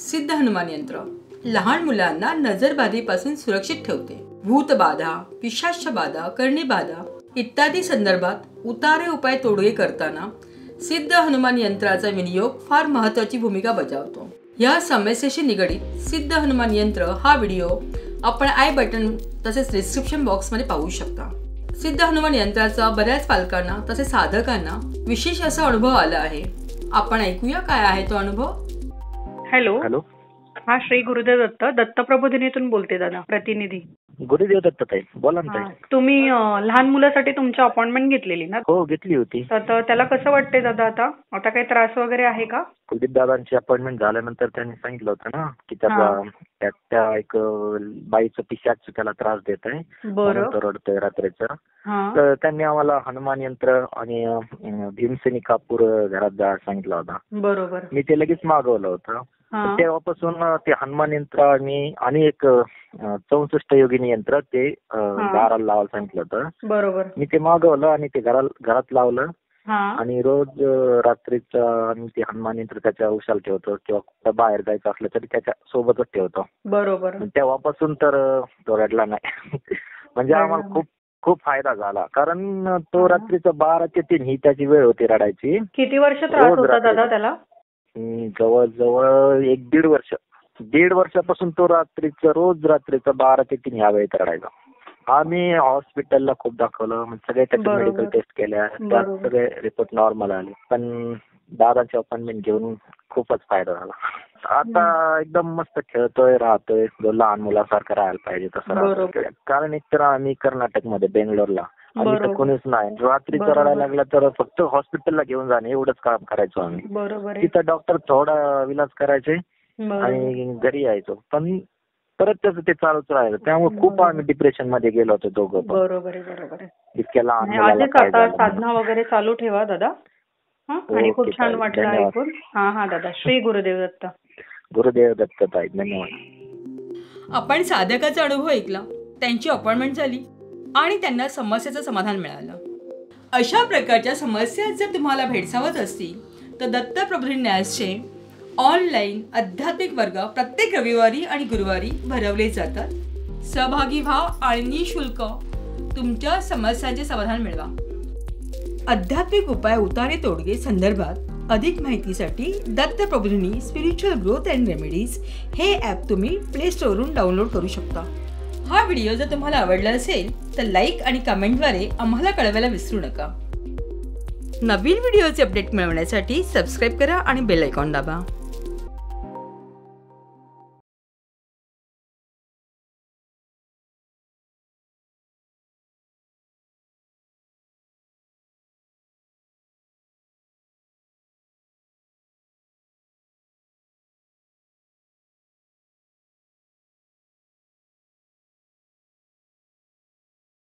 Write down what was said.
सिद्ध हनुमान यंत्र. लहान मुलांना नजरबाधेपासून सुरक्षित ठेवते. भूतबाधा पिशाच बाधा कर्णीबाधा इत्यादी संदर्भात उतारे उपाय तोडगे करताना सिद्ध हनुमान यंत्राचा विनियोग फार महत्वाची भूमिका बजावतो. या समस्येशी निगडीत सिद्ध हनुमान यंत्र हा व्हिडिओ आपण आय बटन तसेच डिस्क्रिप्शन बॉक्समध्ये पाहू शकता. सिद्ध हनुमान यंत्राचा बऱ्याच पालकांना तसेच साधकांना विशेष असा अनुभव आला आहे. आपण ऐकूया काय आहे तो अनुभव? हॅलो हॅलो हा श्री गुरुदेव दत्त. दत्त प्रबोधिनीतून बोलते दादा प्रतिनिधी. गुरुदेव दत्त ताई. बोला ना. ताई. तुम्ही अं, लहान मुलासाठी तुमची अपॉइंटमेंट घेतलेली ना? हो घेतली होती. तर तर त्याला कसं वाटतंय दादा आता? आता काही त्रास वगैरे आहे का? कुलदीप दादांची अपॉइंटमेंट झाल्यानंतर त्यांनी सांगितलं होतं ना की त्याचा त्या- त्या एक अं, बाईचं पिशाच त्याला त्रास देत आहे. बरं. म्हणून तो रडतोय रात्रीचं. हा. तर त्यांनी आम्हाला हनुमान यंत्र आणि अं, भीमसेनी कापूर घरात जा सांगितला होता. बरोबर. मी ते लगेच मागवलं होतं. तेव्हापासून ते हनुमान यंत्र आणि आणि एक चौसष्ट योगिनी यंत्र ते. दाराला लावायला सांगितलं होतं. बरोबर. मी ते मागवलं आणि ते घरात लावलं. आणि रोज रात्रीचं आम्ही ते हनुमान यंत्र त्याच्या उशाला ठेवतो किंवा कुठं बाहेर जायचं असलं तरी त्याच्या सोबतच ठेवतो. बरोबर. तेव्हापासून तर तो रडला नाही. म्हणजे आम्हाला. खूप खूप फायदा झाला. कारण तो. रात्रीचं बारा ते तीन ही त्याची वेळ होती रडायची. किती वर्ष त्रास होता. दादा त्याला? जवळजवळ एक दीड वर्ष. दीड वर्षापासून तो रात्रीचं रोज रात्रीचं बारा ते तीन ह्या वेळेत रडायचा. आम्ही हॉस्पिटलला खूप दाखवलं मग सगळे त्याचे बरोबर. मेडिकल टेस्ट केल्या त्यात. सगळे रिपोर्ट नॉर्मल आले. पण दादाची अपॉइंटमेंट घेऊन खूपच फायदा झाला. आता एकदम मस्त खेळतोय राहतोय. लहान मुलासारखं राहायला पाहिजे तसं. राहतोय. कारण एकतर आम्ही कर्नाटकमध्ये बेंगलोरला आणि. कोणीच नाही. रात्रीचं बरोबर. रडायला लागलं तर फक्त हॉस्पिटलला घेऊन जाणे एवढंच काम करायचो आम्ही. तिथं डॉक्टर थोडा विलास करायचे आणि घरी यायचो. पण परत त्याचं ते चालूच राहिलं. त्यामुळे खूप. आम्ही डिप्रेशनमध्ये गेलो होतो दोघं पण. बरोबर बरोबर इतक्या लहान. साधना वगैरे चालू ठेवा दादा. हा? आणि खूप छान. वाटलं. ऐकून. हा हा दादा. श्री गुरुदेव दत्त. गुरुदेव दत्त धन्यवाद. आपण साधकाचा अनुभव ऐकला. त्यांची अपॉइंटमेंट झाली. आणि त्यांना समस्येचं समाधान मिळालं. अशा प्रकारच्या समस्या जर तुम्हाला भेडसावत असतील तर दत्त प्रबोधिनी न्यासचे ऑनलाईन आध्यात्मिक वर्ग प्रत्येक रविवारी आणि गुरुवारी भरवले जातात. सहभागी व्हा आणि निशुल्क तुमच्या समस्यांचे समाधान मिळवा. आध्यात्मिक उपाय उतारे तोडगे संदर्भात अधिक माहितीसाठी Datta Prabodhini spiritual growth and remedies हे ॲप तुम्ही प्ले स्टोरवरून डाउनलोड करू शकता. हा व्हिडिओ जर तुम्हाला आवडला असेल तर लाईक आणि कमेंटद्वारे आम्हाला कळवायला विसरू नका. नवीन व्हिडिओचे अपडेट मिळवण्यासाठी सबस्क्राईब करा आणि बेल आयकॉन दाबा.